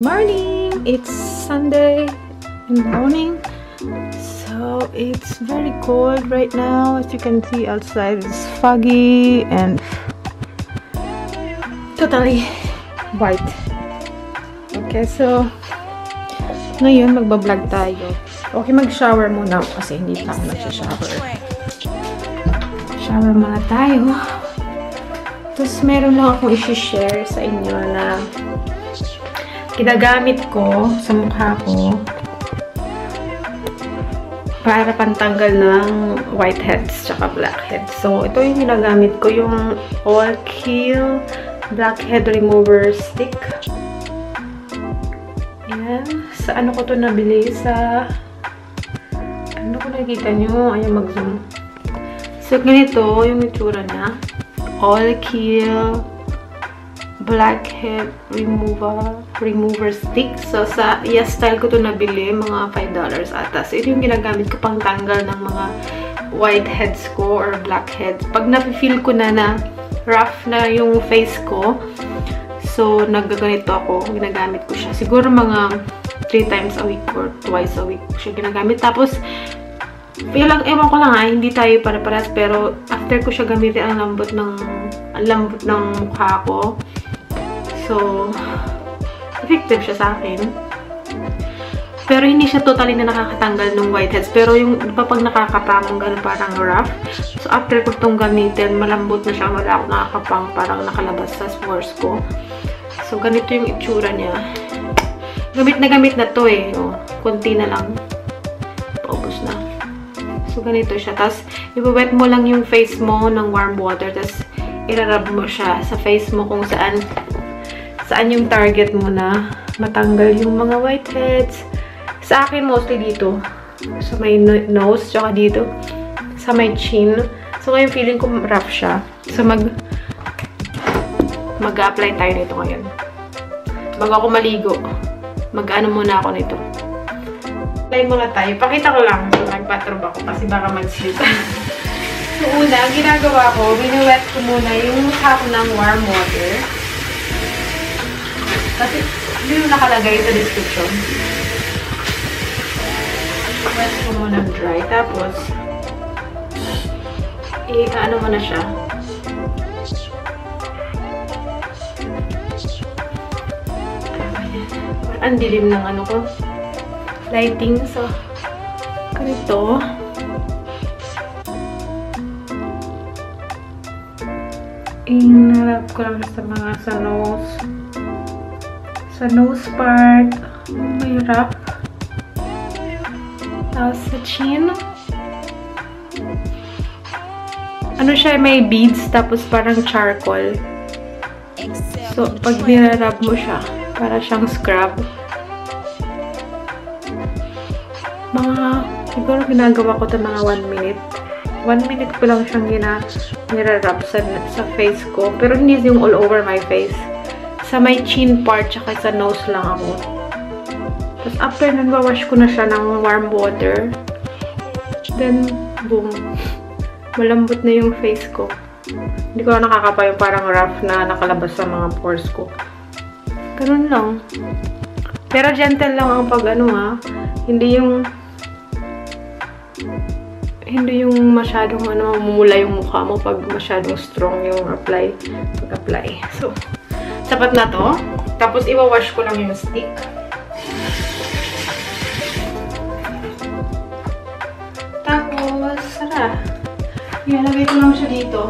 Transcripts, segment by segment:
morning! It's sunday in the morning so it's very cold right now. As you can see outside it's foggy and totally white. Okay so ngayon magbablog tayo. Okay mag shower muna kasi hindi pa ako nagsha-shower. Shower muna tayo. Tapos meron lang akong isi-share sa inyo na ginagamit ko sa mukha ko para pantanggal ng whiteheads tsaka blackheads. So, ito yung ginagamit ko, yung All Kill Blackhead Remover Stick. Ayan. Sa ano ko to nabili? Sa ano ko nakikita nyo? Ayan, mag-zoom. So, ganito yung itsura niya. All Kill blackhead remover remover stick. So, sa Yes Style ko to nabili, mga $5 ata. So, ito yung ginagamit ko pang tanggal ng mga whiteheads ko or blackheads. Pag na-feel ko na na rough na yung face ko, so, nagaganito ako. Ginagamit ko siya. Siguro mga 3 times a week or twice a week siya ginagamit. Tapos, feel lang, ewan ko lang ha, hindi tayo para-paras, pero after ko siya gamitin, ang lambot ng, ang lambot ng mukha ko. So, effective siya sa akin. Pero hindi siya totally na nakakatanggal ng whiteheads. Pero yung iba pag nakakapamong gano'n parang rough. So, after ko itong gamitin, malambot na siya. Wala akong nakakapang parang nakalabas sa spores ko. So, ganito yung itsura niya. Gamit na gamit na to eh. O, konti na lang. Paubos na. So, ganito siya. Tapos, iwawet mo lang yung face mo ng warm water. Tapos, irarab mo siya sa face mo kung saan saan yung target mo na matanggal yung mga whiteheads. Sa akin, mostly dito. Sa may nose, tsaka dito. Sa may chin. So, ngayon feeling ko rough siya. So, mag mag-apply tayo nito ngayon. Bago ako maligo, mag-ano muna ako nito. Apply muna tayo. Pakita ko lang. So, nagpatrob ako kasi baka mag-slip. so, una, ginagawa ko, wini-wet ko muna yung ko ng warm water. Kasi, ano yung nakalagay sa description? Wet ko muna dry. Tapos, i-ano mo na siya. Ang dilim ng ano ko. Lighting. So, ganito. Inarap ko lang sa mga sa nose sa nose part, may wrap. Tapos sa chin. Ano siya, may beads, tapos parang charcoal. So, pag nirarab mo siya, para siyang scrub. Mga, siguro ginagawa ko ito mga 1 minute. 1 minute ko lang siyang gina, nirarab sa, sa face ko. Pero hindi yung all over my face sa may chin part, tsaka sa nose lang ako. Tapos after nun, wawash ko na siya ng warm water. Then, boom. Malambot na yung face ko. Hindi ko na nakakapa yung parang rough na nakalabas sa mga pores ko. Ganun lang. Pero gentle lang ang pag ano ha. Hindi yung hindi yung masyadong ano, mamumula yung mukha mo pag masyadong strong yung apply, pag-apply. So, Sapat na to. Tapos, iwawash ko lang yung stick. Tapos, sara. Ilalagay ko lang siya dito.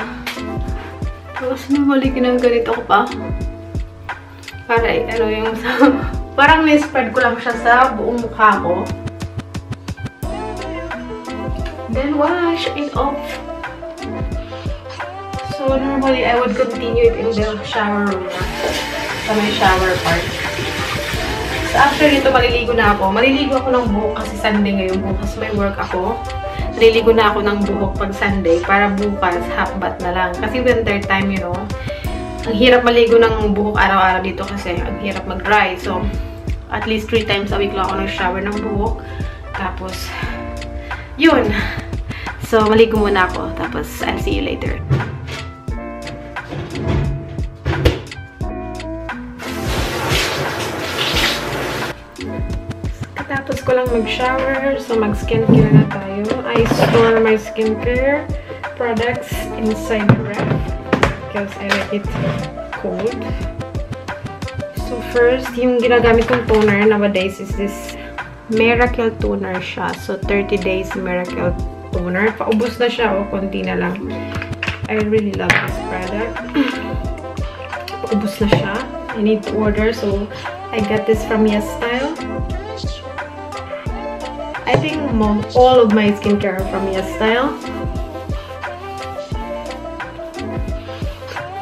Tapos, namali ganito ko pa. Para, ano yung sa... Parang ni-spread ko lang siya sa buong mukha ko. Then, wash it off. So, normally, I would continue it in the shower room. Sa may shower part. So, after nito, maliligo na ako. Maliligo ako ng buhok kasi Sunday ngayon. Bukas may work ako. Maliligo na ako ng buhok pag Sunday para bukas half na lang. Kasi winter time, you know. Ang hirap maligo ng buhok araw-araw dito kasi ang hirap mag-dry. So, at least 3 times a week lang ako nag-shower ng buhok. Tapos, yun. So, maligo muna ako. Tapos, I'll see you later. Lang mag-shower. So, mag-skincare na tayo. I store my skincare products inside the ref because I like it cold. So, first, yung ginagamit kong toner nowadays is this Miracle Toner siya. So, 30 days Miracle Toner. Paubos na siya, o. Oh, konti na lang. I really love this product. Paubos na siya. I need to order. So, I got this from Yes Think all of my skincare are from Yes Style.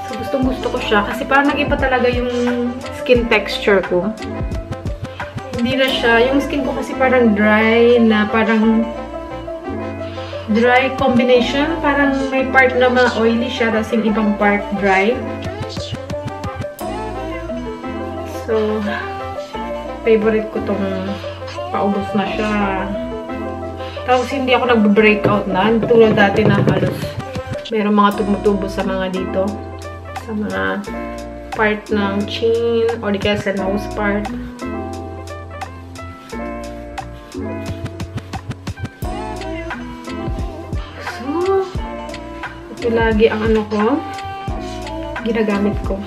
So, gustong-gusto ko siya. Kasi parang nag-iba talaga yung skin texture ko. Hindi na siya. Yung skin ko kasi parang dry na parang dry combination. Parang may part na mga oily siya, tapos yung ibang part dry. So, favorite ko tong paubos na siya. Tapos hindi ako nagbe-breakout na. Tulad dati na halos meron mga tumutubo sa mga dito. Sa mga part ng chin or di kaya sa nose part. Ito lagi ang ano ko, ginagamit ko.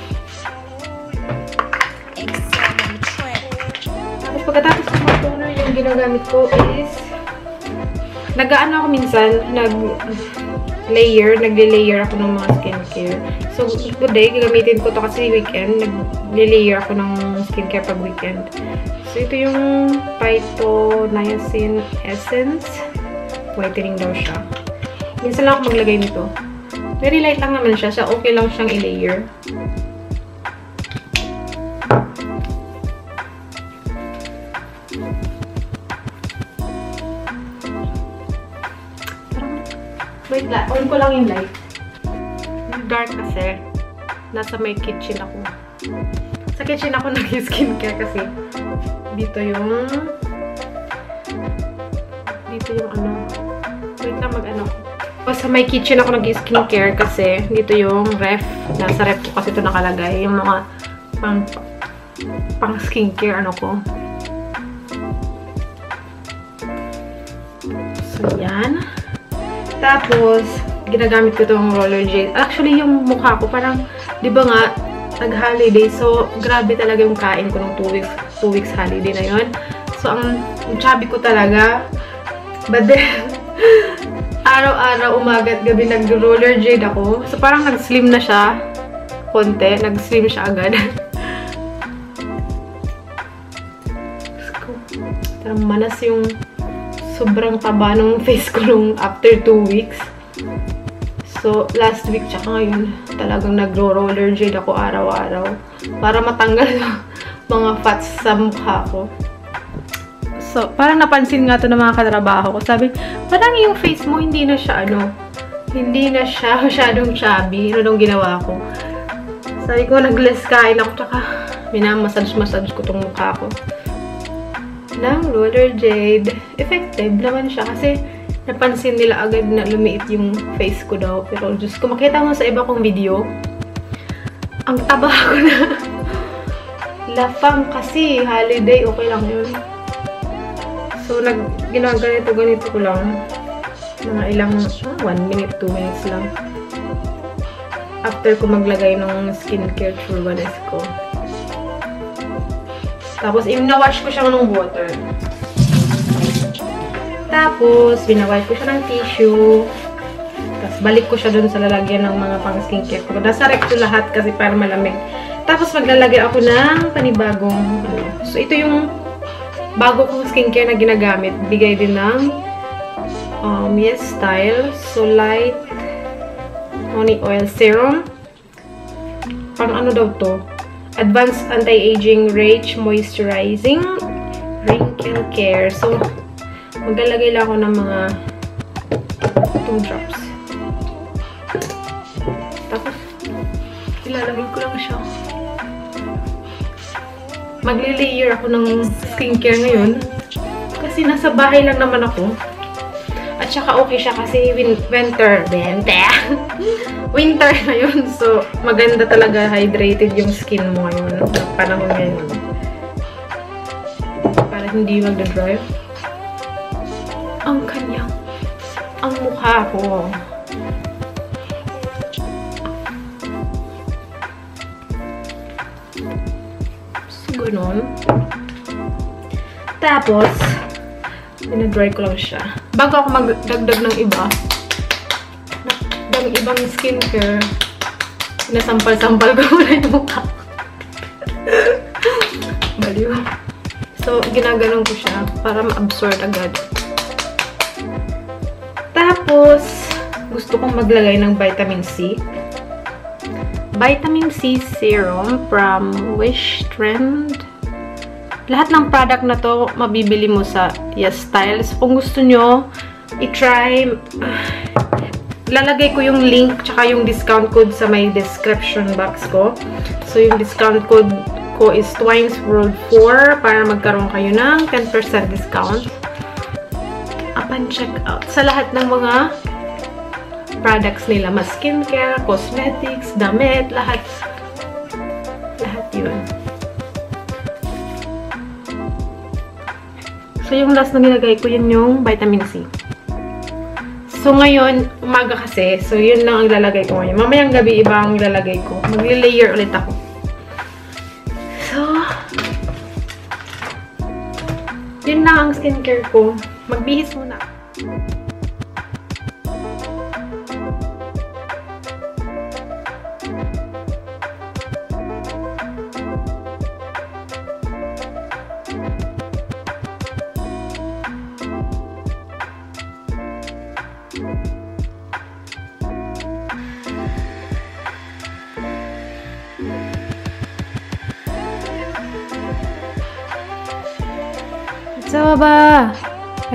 Tapos pagkatapos ko mag-toner, yung ginagamit ko is, nag-ano ako minsan, nag-layer, nagle-layer ako ng mga skincare. So, today, gagamitin ko to kasi weekend, nagle-layer ako ng skincare pag weekend. So, ito yung Phyto Niacin Essence. Whitening daw siya. Minsan lang ako maglagay nito. Very light lang naman siya. So, okay lang siyang i-layer. Lang. Yung light. dark kasi. Nasa may kitchen ako. Sa kitchen ako nag-skincare kasi dito yung dito yung ano. Wait lang mag-ano o sa my kitchen ako nag-skincare kasi dito yung ref. Nasa ref ko kasi ito nakalagay. Yung mga pang, pang skincare ano ko. So, yan. Tapos, ginagamit ko itong roller gel. Actually, yung mukha ko parang, di ba nga, nag-holiday. So, grabe talaga yung kain ko ng 2 weeks, 2 weeks holiday na yon So, ang, ang chubby ko talaga. But then, araw-araw, umaga at gabi nag-roller jade ako. So, parang nag-slim na siya. Konti. Nag-slim siya agad. Parang manas yung sobrang taba ng face ko nung after 2 weeks. So, last week tsaka ngayon, talagang nagro-roller jade ako araw-araw para matanggal mga fats sa mukha ko. So, parang napansin nga to ng mga katrabaho ko. Sabi, parang yung face mo, hindi na siya, ano, hindi na siya masyadong chubby. Ano nung ginawa ko? Sabi ko, nag-less kain ako, tsaka minamassage-massage ko tong mukha ko. Ng Roller Jade. Effective naman siya kasi napansin nila agad na lumiit yung face ko daw. Pero, Diyos ko, makita mo sa iba kong video, ang taba ko na. Lafang kasi, holiday, okay lang yun. So, nag, ginawa ganito, ko lang. Mga ilang, ah, 1 minute, 2 minutes lang. After ko maglagay ng skincare turbanes ko. Tapos, in-wash ko siya ng water. Tapos, binawipe ko siya ng tissue. Tapos, balik ko siya dun sa lalagyan ng mga pang skincare ko. Nasa rek ko lahat kasi para malamig. Tapos, maglalagay ako ng panibagong, ano. So, ito yung bago kong skincare na ginagamit, bigay din ng um, Yes Style Light Honey Oil Serum. Pang ano daw to? Advanced Anti-Aging Rage Moisturizing Wrinkle Care. So, maglalagay lang ako ng mga 2 drops. Tapos, ilalagay ko lang siya magle-layer ako ng skincare ngayon. Kasi nasa bahay lang naman ako. At saka okay siya kasi winter. Winter! winter ngayon. So, maganda talaga hydrated yung skin mo ngayon. Panahon ngayon. para hindi magdadrive. Ang kanyang, ang mukha ko. So, ganun. Tapos, dinadry ko lang siya. Bago ako magdagdag ng iba, ng ibang skincare, nasampal-sampal ko muna yung mukha. Baliw. So, ginaganon ko siya para ma-absorb agad. Tapos, gusto kong maglagay ng vitamin C. Vitamin C serum from Wish Trend. Lahat ng product na to, mabibili mo sa Yes Styles. Kung gusto nyo, i-try, lalagay ko yung link tsaka yung discount code sa may description box ko. So, yung discount code ko is Twines World 4 para magkaroon kayo ng 10% discount upon checkout sa lahat ng mga products nila. Mas skincare, cosmetics, damit, lahat. Lahat yun. So, yung last na nilagay ko, yun yung vitamin C. So, ngayon, umaga kasi. So, yun lang ang ilalagay ko ngayon. Mamayang gabi, iba ang ilalagay ko. Magli-layer ulit ako. So, yun lang ang skincare ko. Magbihis muna.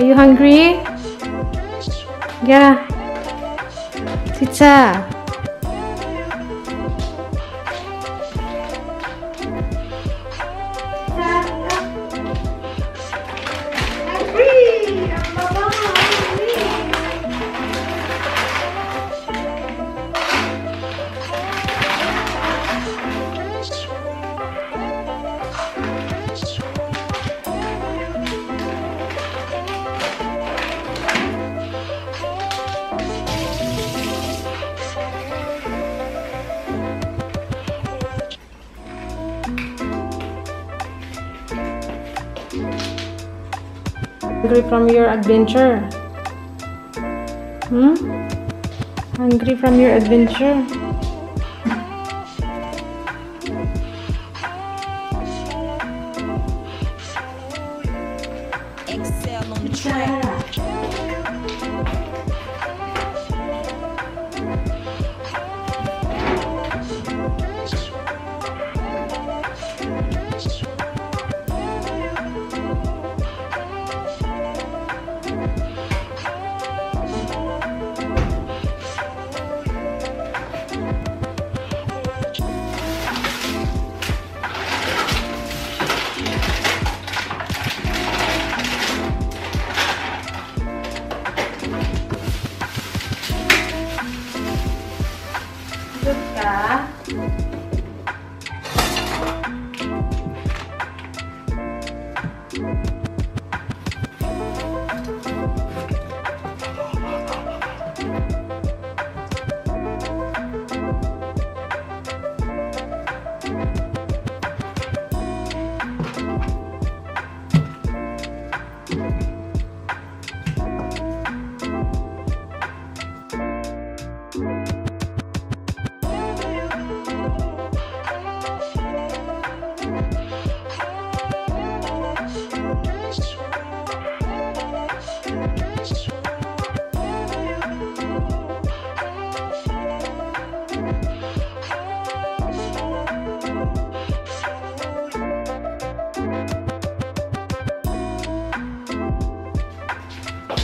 Are you hungry? Yeah. Sitsa. Adventure? Hmm? Hungry from your adventure?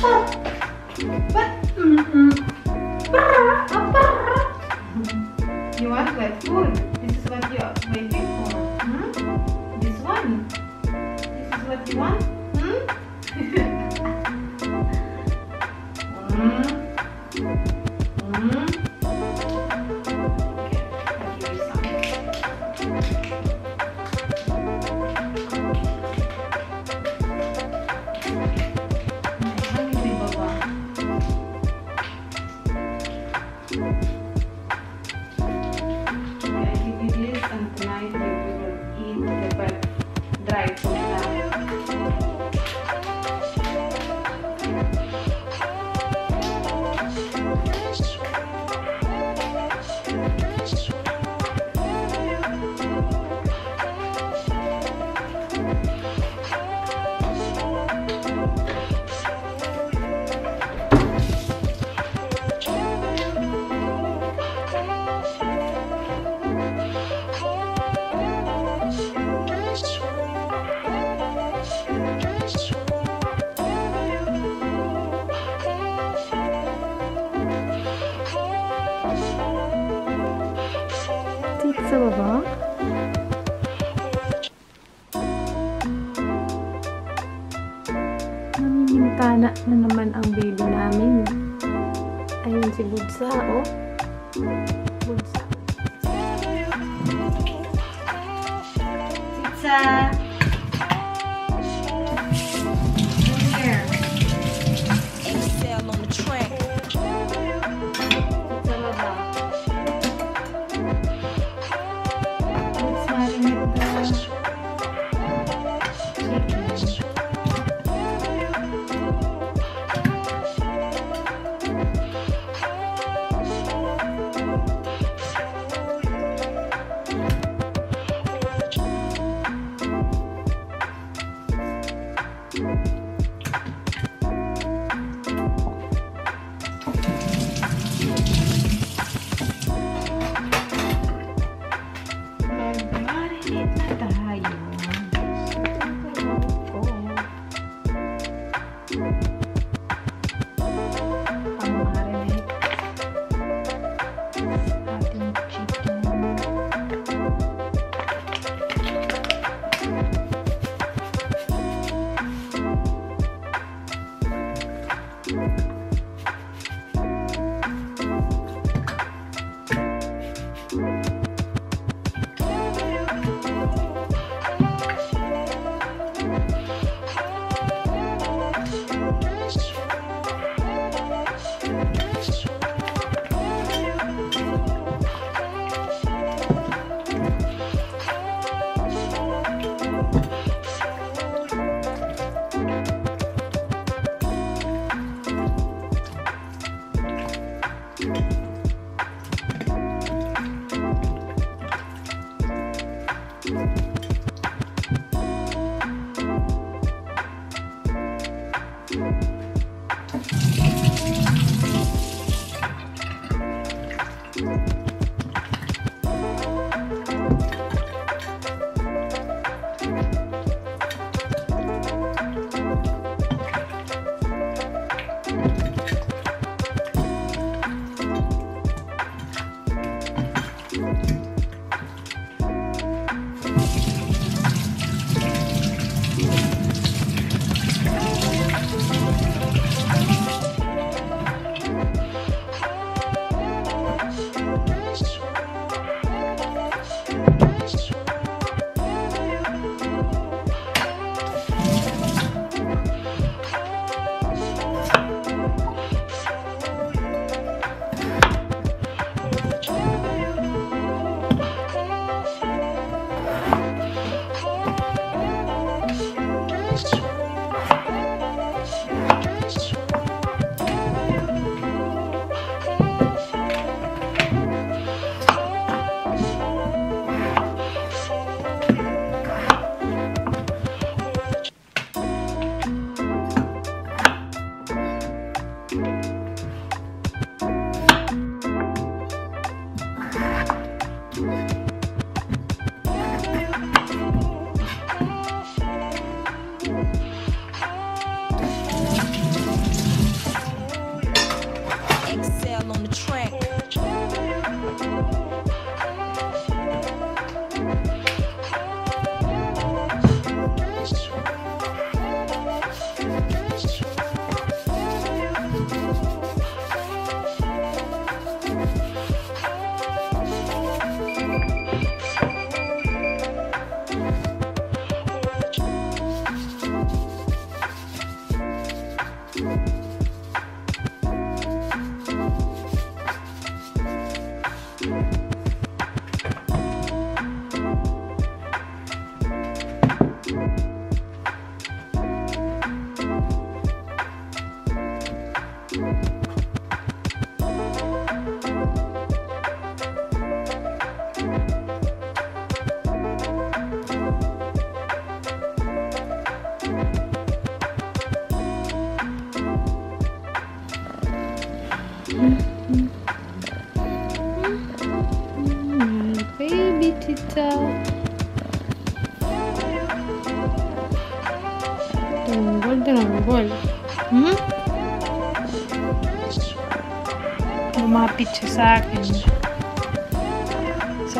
You namin. Ayun si Budsa, oh. Budsa. Pizza!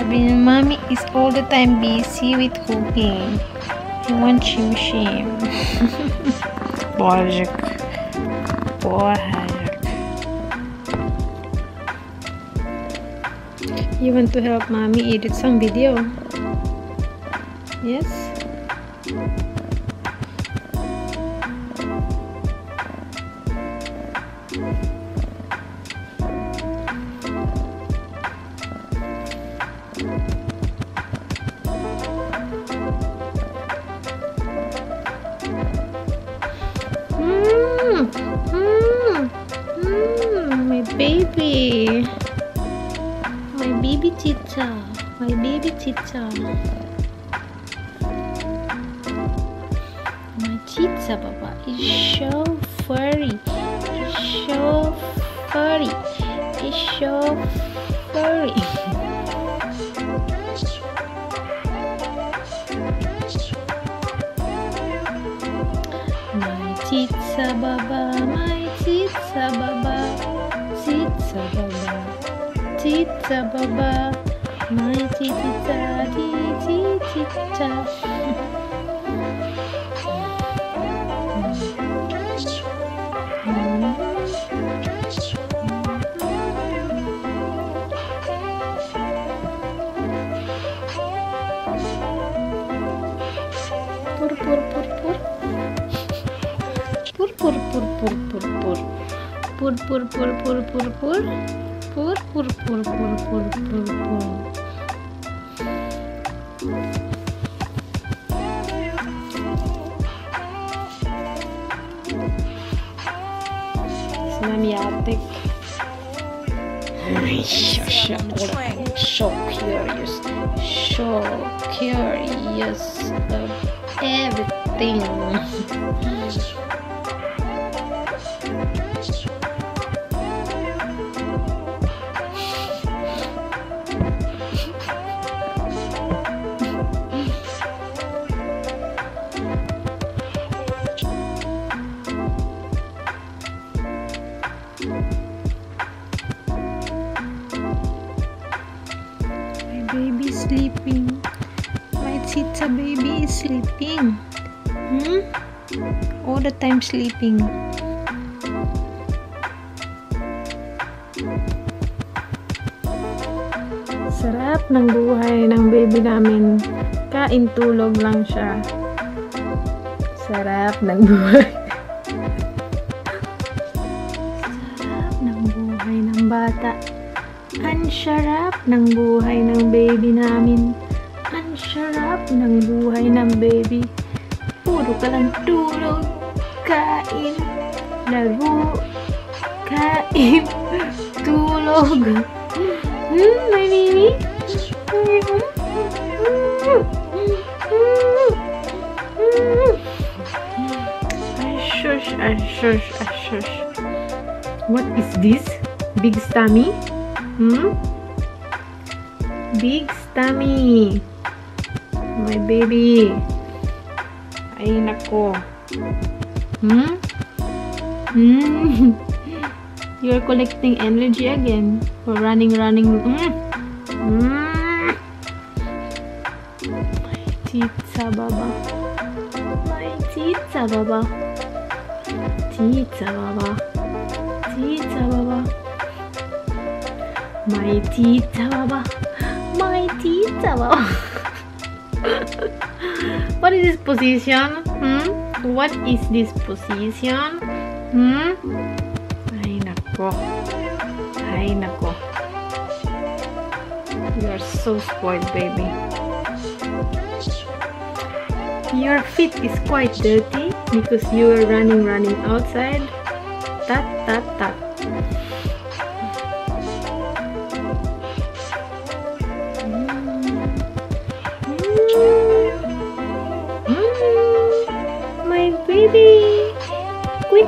Sabi niya, Mommy is all the time busy with cooking. I want shim-shim. Bojek. Bojek. You want to help Mommy edit some video? Yes? Baba. It's so furry. It's so furry. It's so furry. my Titsa Baba, my Titsa Baba, Titsa Baba, Titsa Baba, my Titsa, Titsa, Titsa. Pur pur pur pur pur pur. Pur pur pur pur pur pur. Pur pur pur pur pur pur pur. So, so curious. So curious of everything. My baby is sleeping. My tita baby is sleeping. Hmm? All the time sleeping. Sarap ng buhay ng baby namin. Kain tulog lang siya. Sarap ng buhay. Ng buhay ng baby namin. Ang sarap ng buhay ng baby. Puro ka lang tulog, kain, laro, kain, tulog. Hmm, my baby? Ashush, ashush, ashush. What is this? Big stomach? Hmm? Big stomach. My baby. Ay, nako. Hmm? Hmm? You're collecting energy again. For running, running. Hmm? Hmm? My tita baba. My tita baba. Tita baba. Tita baba. My tita baba. My tita what is this position? Hmm? What is this position? Hmm? Ay, nako. Ay, nako. You are so spoiled, baby. Your feet is quite dirty because you are running, running outside. Tat, tat, tat.